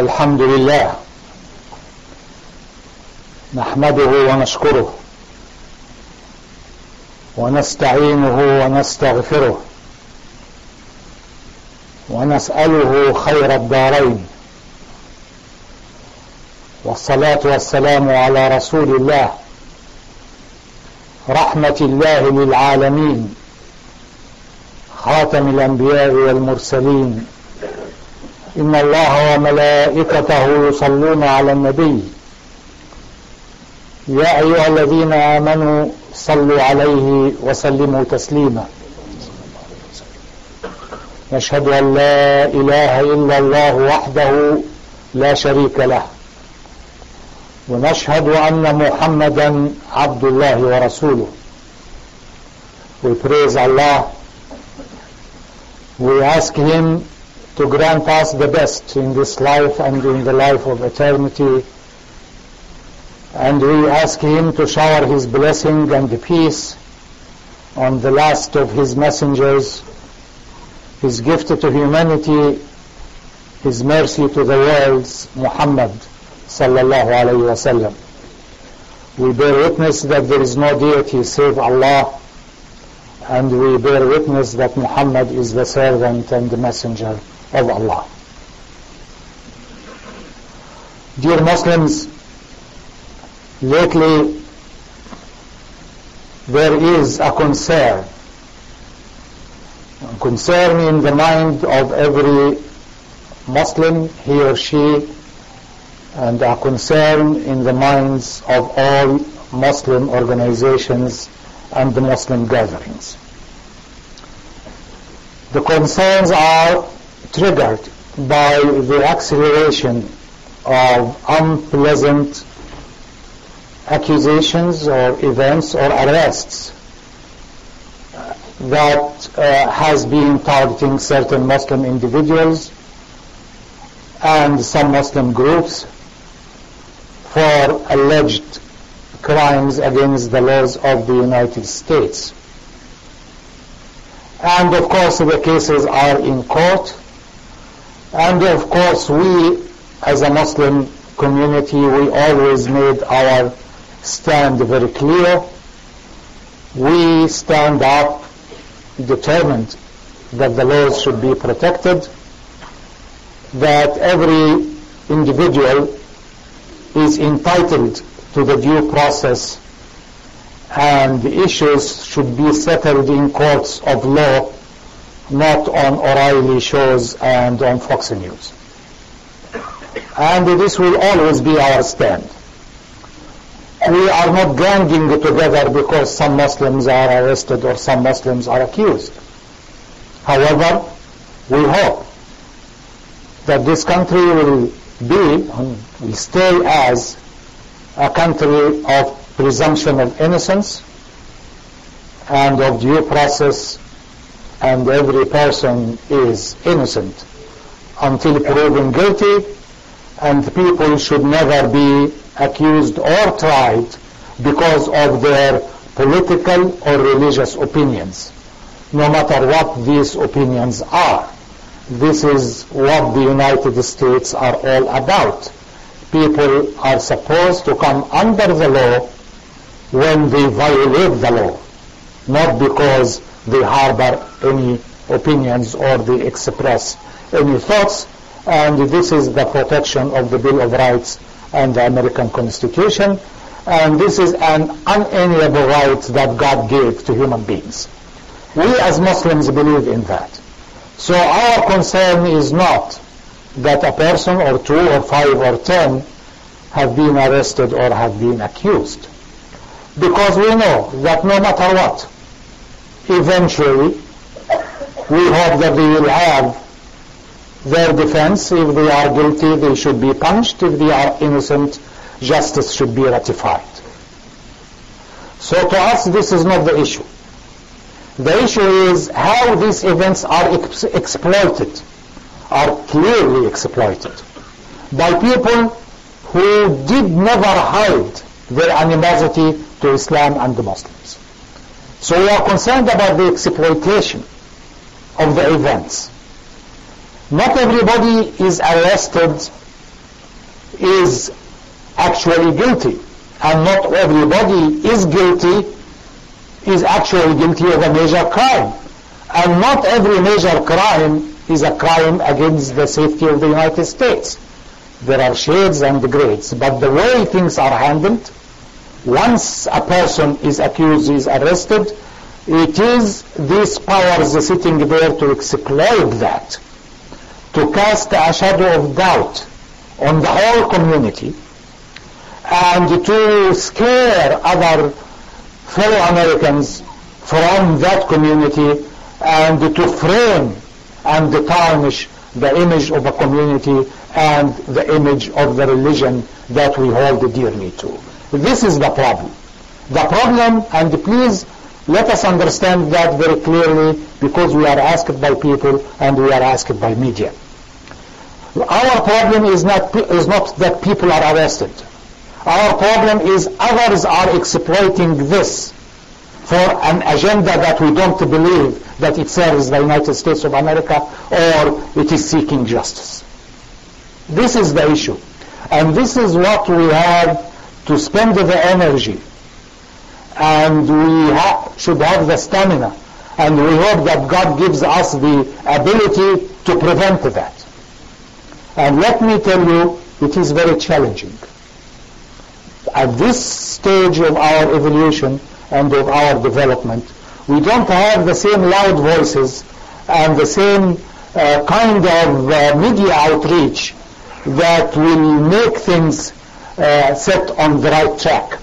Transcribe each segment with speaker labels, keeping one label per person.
Speaker 1: الحمد لله نحمده ونشكره ونستعينه ونستغفره ونسأله خير الدارين والصلاة والسلام على رسول الله رحمة الله للعالمين خاتم الأنبياء والمرسلين إن الله وملائكته يصلون على النبي. يا أيها الذين آمنوا صلوا عليه وسلموا تسليما. نشهد أن لا إله إلا الله وحده لا شريك له. ونشهد أن محمدا عبد الله ورسوله. We praise Allah. We ask Him to grant us the best in this life and in the life of eternity and we ask Him to shower His blessing and peace on the last of His messengers His gift to humanity His mercy to the worlds Muhammad sallallahu alayhi wa sallam. We bear witness that there is no deity save Allah and we bear witness that Muhammad is the servant and the messenger of Allah. Dear Muslims, lately there is a concern, a concern in the mind of every Muslim, he or she and a concern in the minds of all Muslim organizations and the Muslim gatherings. The concerns are triggered by the acceleration of unpleasant accusations or events or arrests that uh, has been targeting certain Muslim individuals and some Muslim groups for alleged crimes against the laws of the United States. And of course the cases are in court and of course we as a Muslim community we always made our stand very clear. We stand up determined that the laws should be protected, that every individual is entitled to the due process and the issues should be settled in courts of law, not on O'Reilly shows and on Fox News. And this will always be our stand. We are not ganging together because some Muslims are arrested or some Muslims are accused. However, we hope that this country will be, will stay as a country of presumption of innocence and of due process and every person is innocent until proven guilty and people should never be accused or tried because of their political or religious opinions no matter what these opinions are this is what the United States are all about. People are supposed to come under the law when they violate the law, not because they harbor any opinions or they express any thoughts. And this is the protection of the Bill of Rights and the American Constitution. And this is an unalienable right that God gave to human beings. We as Muslims believe in that. So our concern is not that a person or two or five or ten have been arrested or have been accused. Because we know that no matter what, eventually we hope that they will have their defense. If they are guilty, they should be punished. If they are innocent, justice should be ratified. So to us, this is not the issue. The issue is how these events are ex- exploited, are clearly exploited by people who did never hide their animosity to Islam and the Muslims. So we are concerned about the exploitation of the events. Not everybody is arrested is actually guilty. And not everybody is guilty is actually guilty of a major crime. And not every major crime is a crime against the safety of the United States. There are shades and grades but the way things are handled once a person is accused is arrested it is these powers sitting there to exploit that to cast a shadow of doubt on the whole community and to scare other fellow Americans from that community and to frame and tarnish the image of a community and the image of the religion that we hold dearly to. This is the problem. The problem, and please let us understand that very clearly because we are asked by people and we are asked by media. Our problem is not, is not that people are arrested. Our problem is others are exploiting this for an agenda that we don't believe that it serves the United States of America or it is seeking justice. This is the issue. And this is what we have to spend the energy. And we ha- should have the stamina. And we hope that God gives us the ability to prevent that. And let me tell you, it is very challenging. At this stage of our evolution and of our development, we don't have the same loud voices and the same uh, kind of uh, media outreach that will make things uh, set on the right track.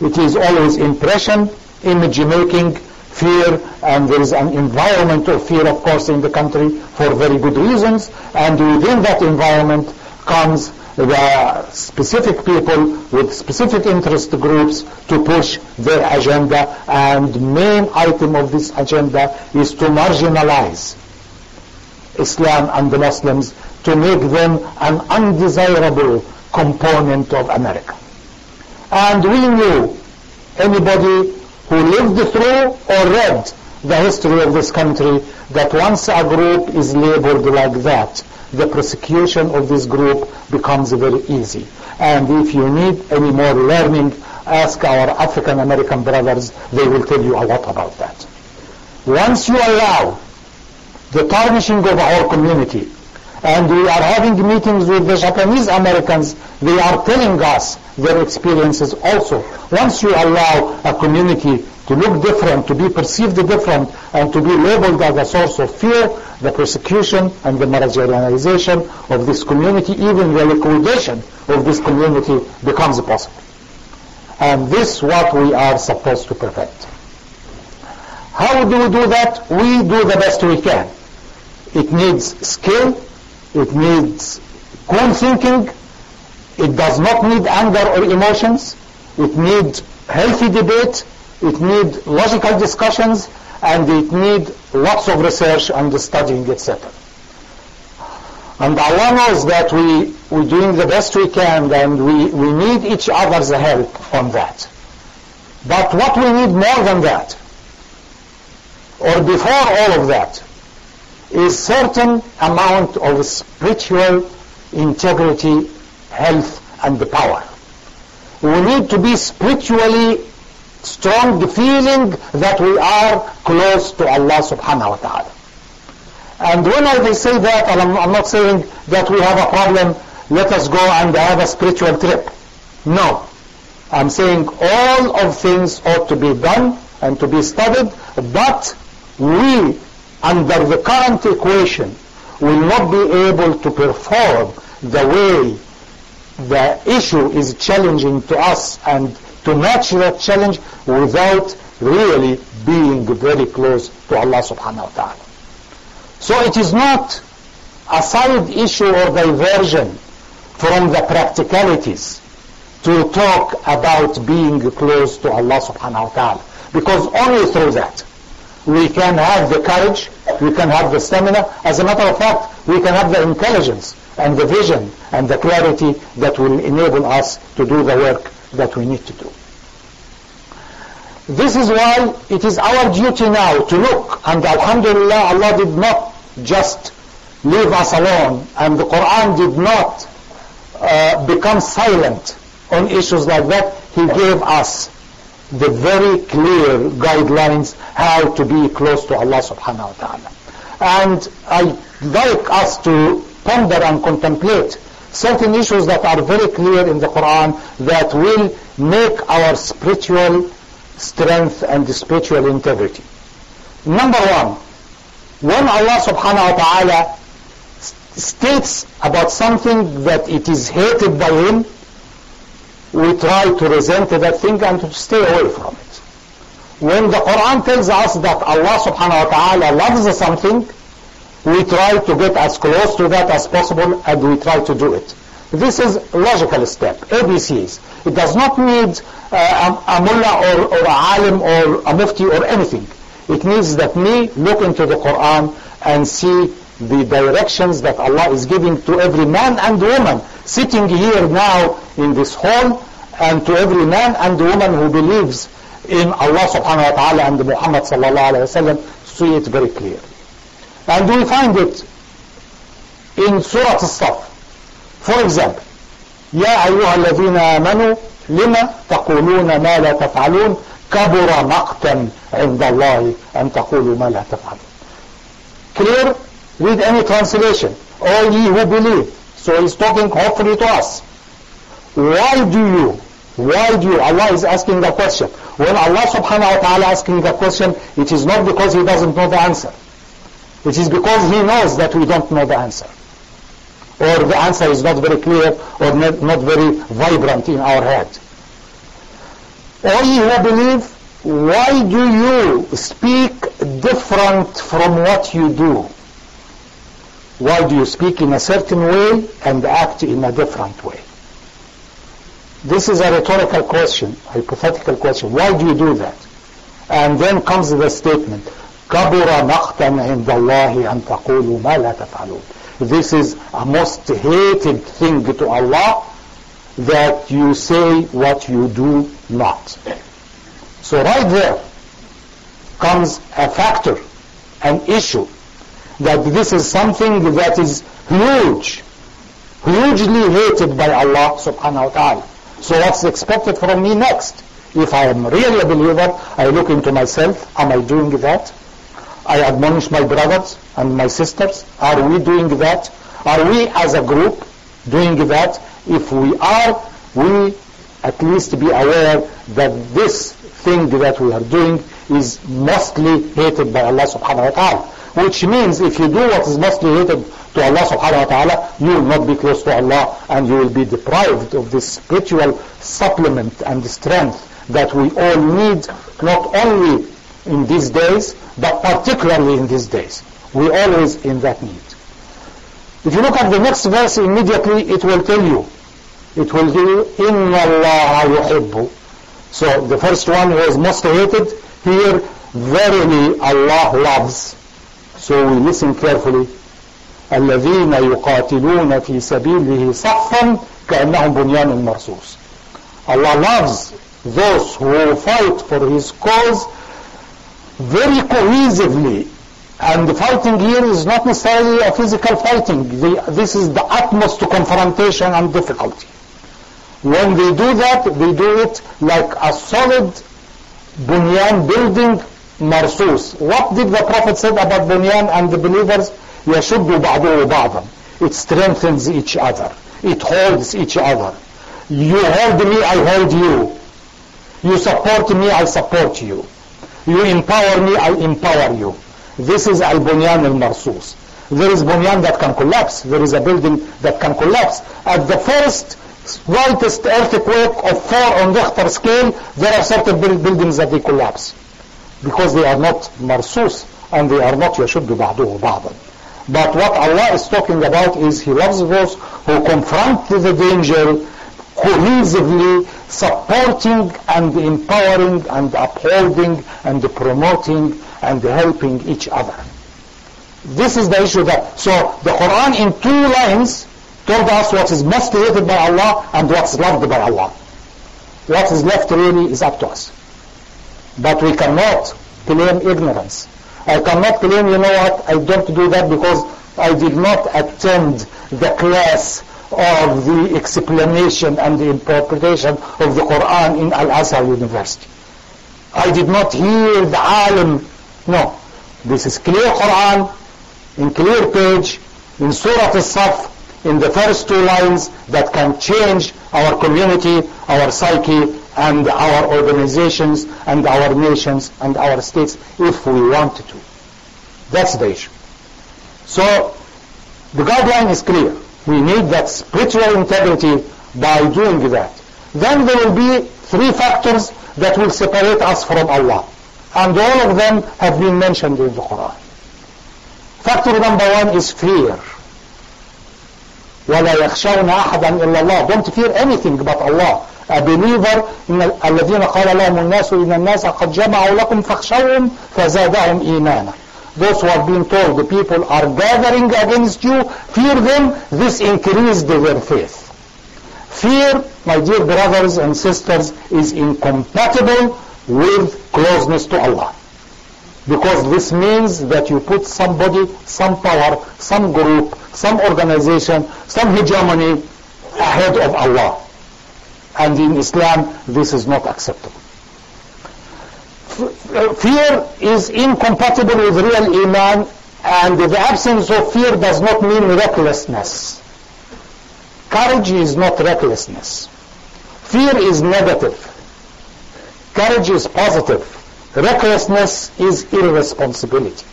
Speaker 1: It is always impression, image making, fear, and there is an environment of fear, of course, in the country for very good reasons, and within that environment comes the specific people with specific interest groups to push their agenda, and main item of this agenda is to marginalize Islam and the Muslims to make them an undesirable component of America. And we knew anybody who lived through or read the history of this country that once a group is labeled like that, the prosecution of this group becomes very easy. And if you need any more learning, ask our African American brothers, they will tell you a lot about that. Once you allow the tarnishing of our community, and we are having meetings with the Japanese Americans, they are telling us their experiences also. Once you allow a community to look different, to be perceived different, and to be labeled as a source of fear, the persecution and the marginalization of this community, even the liquidation of this community becomes possible. And this is what we are supposed to prevent. How do we do that? We do the best we can. It needs skill, it needs cool thinking, it does not need anger or emotions, it needs healthy debate, it needs logical discussions, and it needs lots of research and studying, etc. And Allah knows that we, we're doing the best we can and we, we need each other's help on that. But what we need more than that, or before all of that, is certain amount of spiritual integrity, health, and power. We need to be spiritually strong, feeling that we are close to Allah subhanahu wa ta'ala. And when I say that, I'm, I'm not saying that we have a problem, let us go and have a spiritual trip. No. I'm saying all of things ought to be done and to be studied, but we under the current equation will not be able to perform the way the issue is challenging to us and to match that challenge without really being very close to Allah subhanahu wa ta'ala. So it is not a side issue or diversion from the practicalities to talk about being close to Allah subhanahu wa ta'ala because only through that we can have the courage, we can have the stamina. As a matter of fact, we can have the intelligence and the vision and the clarity that will enable us to do the work that we need to do. This is why it is our duty now to look, and Alhamdulillah, Allah did not just leave us alone, and the Quran did not uh, become silent on issues like that, he gave us the very clear guidelines how to be close to Allah subhanahu wa ta'ala. And I like us to ponder and contemplate certain issues that are very clear in the Quran that will make our spiritual strength and spiritual integrity. Number one, when Allah subhanahu wa ta'ala states about something that it is hated by him, we try to resent that thing and to stay away from it. When the Quran tells us that Allah subhanahu wa ta'ala loves something, we try to get as close to that as possible and we try to do it. This is logical step, ABCs. It does not need uh, a, a mullah or, or a alim or a mufti or anything. It needs that me look into the Quran and see the directions that Allah is giving to every man and woman sitting here now in this hall and to every man and woman who believes in Allah subhanahu wa ta'ala and Muhammad sallallahu alayhi wa sallam see it very clear. And we find it in Surah As-Saf. For example, يا أيها الذين آمنوا لما تقولون ما لا تفعلون كبر مقتا عند الله أن تقولوا ما لا تفعلون. Clear? Read any translation. All ye who believe. So he's talking hopefully to us. Why do you, why do you, Allah is asking the question. When Allah subhanahu wa ta'ala asking the question, it is not because he doesn't know the answer. It is because he knows that we don't know the answer. Or the answer is not very clear or not, not very vibrant in our head. All ye who believe, why do you speak different from what you do? Why do you speak in a certain way and act in a different way? This is a rhetorical question, hypothetical question. Why do you do that? And then comes the statement, كبر مقتا عند الله أن تقولوا ما لا تفعلون. This is a most hated thing to Allah that you say what you do not. So right there comes a factor, an issue, that this is something that is huge, hugely hated by Allah subhanahu wa ta'ala. So what's expected from me next? If I am really a believer, I look into myself, am I doing that? I admonish my brothers and my sisters, are we doing that? Are we as a group doing that? If we are, we at least be aware that this thing that we are doing is mostly hated by Allah subhanahu wa ta'ala. Which means if you do what is mostly hated to Allah subhanahu wa ta'ala, you will not be close to Allah and you will be deprived of this spiritual supplement and strength that we all need not only in these days, but particularly in these days. We always in that need. If you look at the next verse immediately, it will tell you. It will tell you, إِنَّ اللَّهَ يُحِبُّ So the first one was most hated. Here, verily Allah loves. So we listen carefully. الذين يقاتلون في سبيله صفا كأنهم بنيان مرصوص. Allah loves those who fight for His cause very cohesively. And the fighting here is not necessarily a physical fighting. The, this is the utmost confrontation and difficulty. When they do that, they do it like a solid bunyan building marsus. What did the Prophet said about bunyan and the believers? يشد بعضه بعضا. It strengthens each other. It holds each other. You hold me, I hold you. You support me, I support you. You empower me, I empower you. This is al-bunyan al-marsus. There is bunyan that can collapse. There is a building that can collapse. At the first slightest earthquake of 4 on Richter scale, there are certain buildings that they collapse. Because they are not marsus and they are not yashuddu ba'duhu ba'dan. But what Allah is talking about is He loves those who confront the danger cohesively, supporting and empowering and upholding and promoting and helping each other. This is the issue that, so the Quran in two lines told us what is most hated by Allah and what's loved by Allah. What is left really is up to us. But we cannot claim ignorance. I cannot claim, you know what, I don't do that because I did not attend the class of the explanation and the interpretation of the Quran in Al-Azhar University. I did not hear the alim. No. This is clear Quran, in clear page, in Surah Al-Saf, in the first two lines that can change our community, our psyche, and our organizations, and our nations, and our states if we wanted to. That's the issue. So, the guideline is clear. We need that spiritual integrity by doing that. Then there will be three factors that will separate us from Allah. And all of them have been mentioned in the Quran. Factor number one is fear. ولا يخشون أحدا إلا الله don't fear anything but Allah a believer إن الذين قال لهم الناس إن الناس قد جمعوا لكم فاخشوهم فزادهم إيمانا those who have been told the people are gathering against you fear them this increased their faith fear my dear brothers and sisters is incompatible with closeness to Allah because this means that you put somebody, some power, some group, some organization, some hegemony ahead of Allah. And in Islam, this is not acceptable. Uh, fear is incompatible with real Iman, and the absence of fear does not mean recklessness. Courage is not recklessness. Fear is negative. Courage is positive. Recklessness is irresponsibility.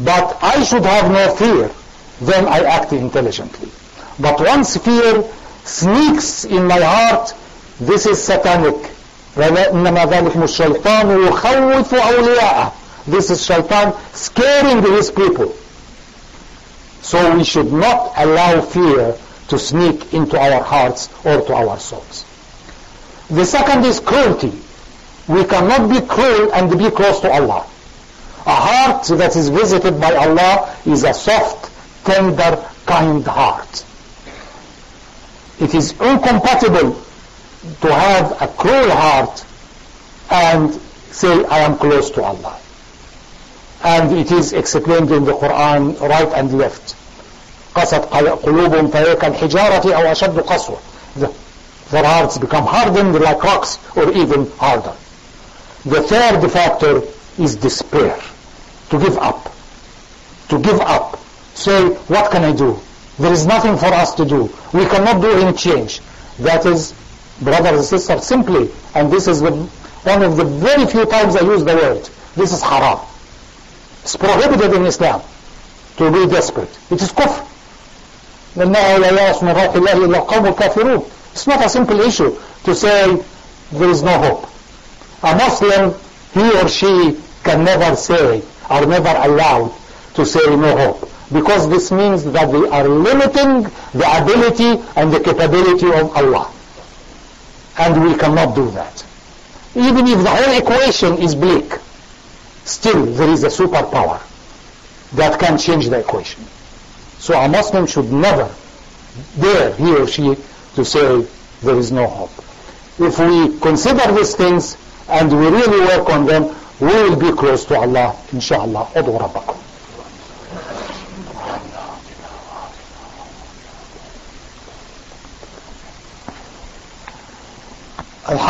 Speaker 1: But I should have no fear, then I act intelligently. But once fear sneaks in my heart, this is satanic. إنما ذلكم الشيطان يخوف أولياءه. This is shaitan scaring his people. So we should not allow fear to sneak into our hearts or to our souls. The second is cruelty. We cannot be cruel and be close to Allah. A heart that is visited by Allah is a soft, tender, kind heart. It is incompatible to have a cruel heart and say, I am close to Allah. And it is explained in the Quran right and left. قست قلوبهم فهي كالحجارة أو أشد قسوة. Their hearts become hardened like rocks or even harder. The third factor is despair. To give up. To give up. Say, what can I do? There is nothing for us to do. We cannot do any change. That is, brothers and sisters, simply, and this is one of the very few times I use the word, this is haram. It's prohibited in Islam to be desperate. It is kufr. It's not a simple issue to say there is no hope. A Muslim, he or she can never say, are never allowed to say no hope. Because this means that they are limiting the ability and the capability of Allah. And we cannot do that. Even if the whole equation is bleak, still there is a superpower that can change the equation. So a Muslim should never dare, he or she, to say there is no hope. If we consider these things and we really work on them, we will be close to Allah, inshallah.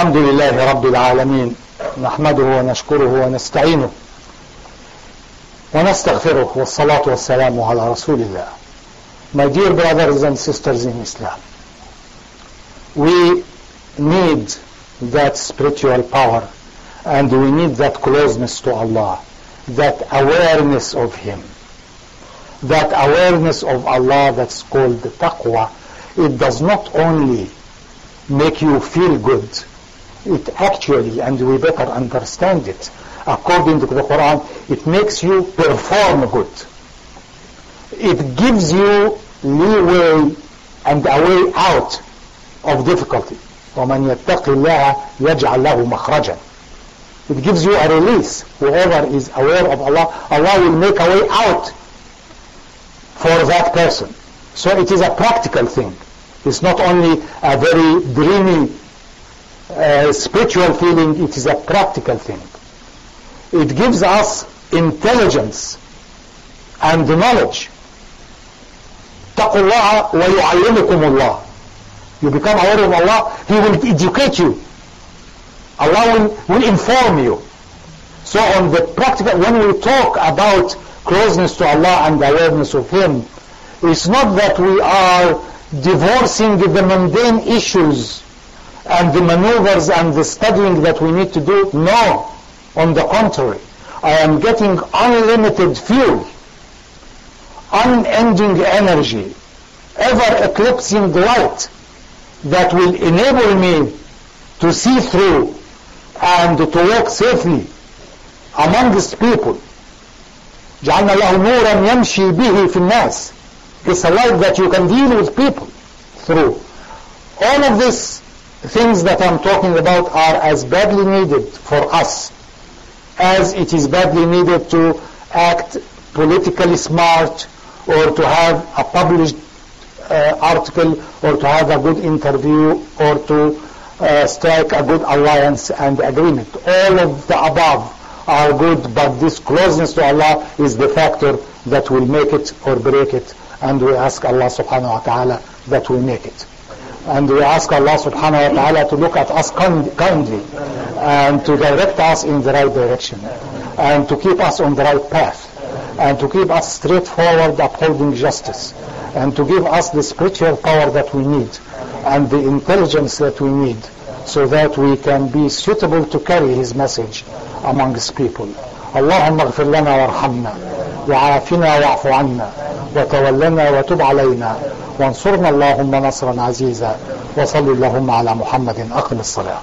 Speaker 1: الحمد لله رب العالمين نحمده ونشكره ونستعينه ونستغفره والصلاة والسلام على رسول الله My dear brothers and sisters in Islam, we need that spiritual power and we need that closeness to Allah, that awareness of Him, that awareness of Allah that's called taqwa. It does not only make you feel good, it actually, and we better understand it, according to the Quran, it makes you perform good. It gives you leeway and a way out of difficulty. ومن يتق الله يجعل له مخرجا it gives you a release whoever is aware of Allah Allah will make a way out for that person so it is a practical thing it's not only a very dreamy uh, spiritual feeling it is a practical thing it gives us intelligence and knowledge اتقوا الله ويعلمكم Allah. You become aware of Allah, He will educate you. Allah will, will inform you. So on the practical, when we talk about closeness to Allah and awareness of Him, it's not that we are divorcing the mundane issues and the maneuvers and the studying that we need to do. No, on the contrary. I am getting unlimited fuel, unending energy, ever eclipsing light that will enable me to see through and to walk safely amongst people. جعلنا له نورا يمشي به في الناس. It's a light that you can deal with people through. All of these things that I'm talking about are as badly needed for us as it is badly needed to act politically smart or to have a published uh, article or to have a good interview or to uh, strike a good alliance and agreement. All of the above are good, but this closeness to Allah is the factor that will make it or break it. And we ask Allah subhanahu wa ta'ala that we make it And we ask Allah subhanahu wa ta'ala to look at us kind, kindly and to direct us in the right direction and to keep us on the right path and to keep us straightforward upholding justice and to give us the spiritual power that we need and the intelligence that we need so that we can be suitable to carry his message amongst people. اللهم اغفر لنا وارحمنا وعافنا واعف عنا وتولنا وتب علينا وانصرنا اللهم نصرا عزيزا وصل اللهم على محمد أقم الصلاة.